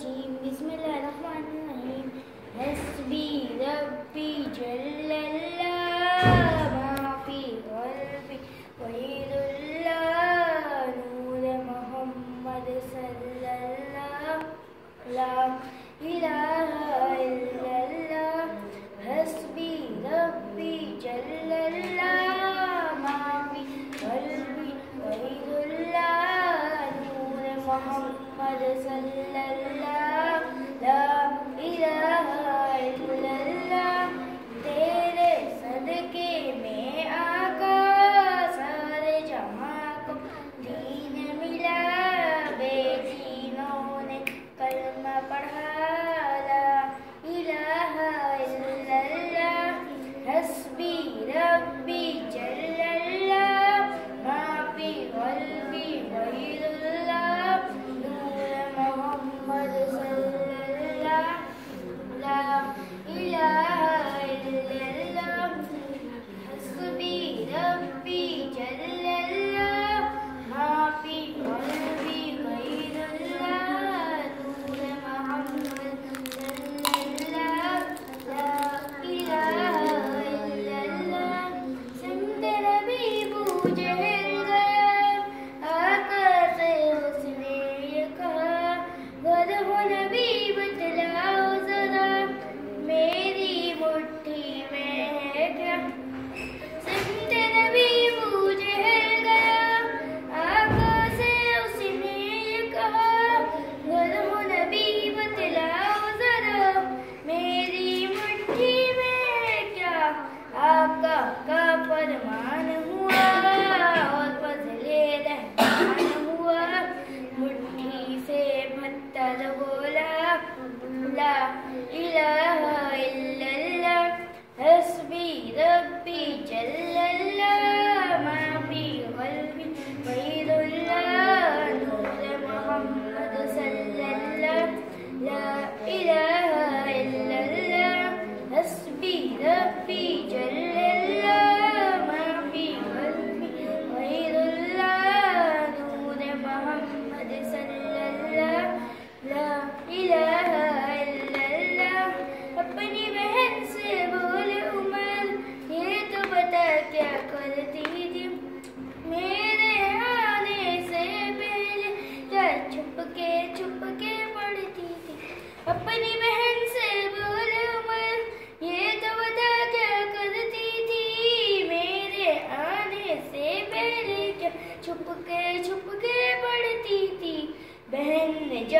الرجيم. بسم الله الرحمن الرحيم. حسبي ربي جل الله ما في قلبي وحيد الله نور محمد صلى الله لا إله إلا الله. حسبي ربي جل الله ما في قلبي وحيد الله نور محمد صلى محمد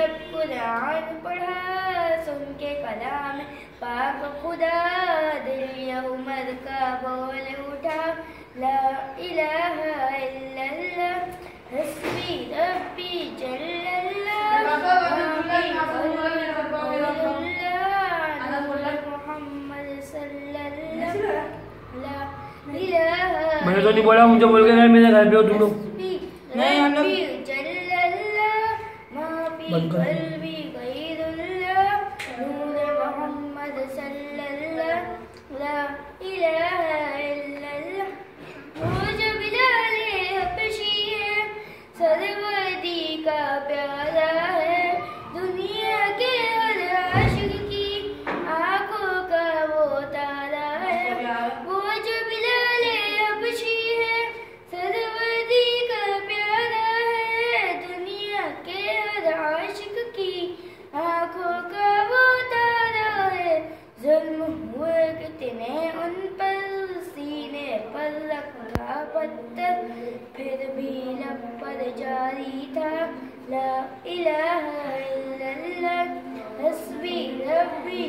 جب قرآن پڑھا سن کے کلام پاک خدا دل عمر کا بول اٹھا لا الہ الا اللہ حسبی ربی جل میں نے تو نہیں بولا مجھے بول کے میرے گھر پہ ہو تم لوگ نہیں ہم لوگ اللہ نور محمد صلی اللہ لا الہ الا اللہ وہ جو بلال حبشی ہے سرودی کا پیارا ہے۔ دنیا کے ہر عاشق کی آنکھوں کا وہ تارا ہے۔ وہ جو پتھر پھر بھی لب پر جاری تھا لا الہ الا اللہ حسبی ربی